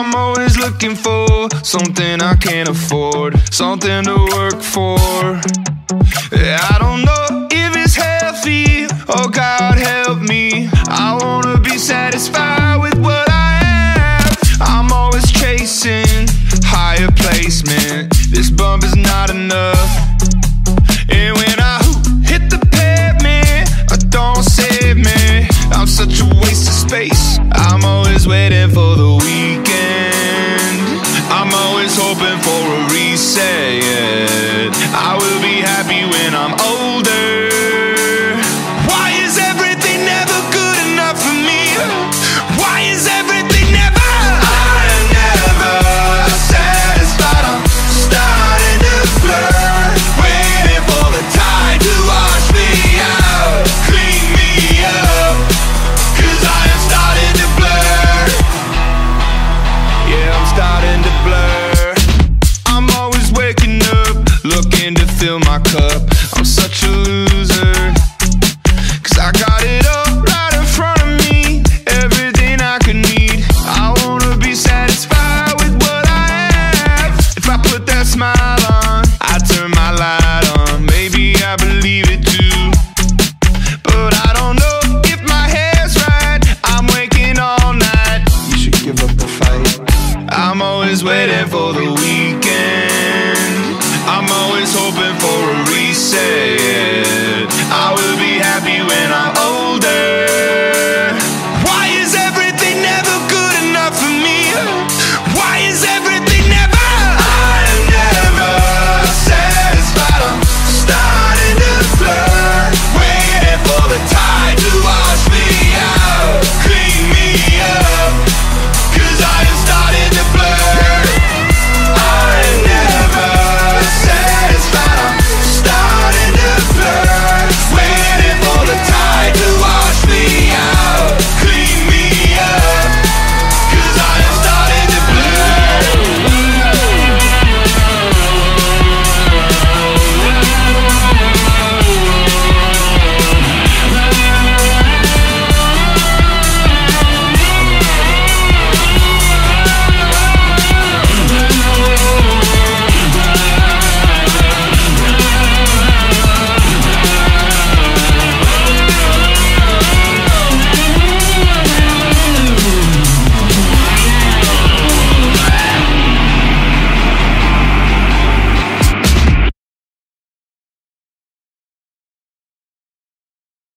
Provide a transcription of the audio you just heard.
I'm always looking for something I can't afford, something to work for. I don't know if it's healthy. Oh, God help me. I wanna be satisfied with what I have. I'm always chasing higher placement. This bump is not enough. And when I hit the pavement, I don't save me. I'm such a waste of space. I'm always waiting for the weekend. Hoping for a reset. I will always waiting for the weekend. I'm always hoping for a reset.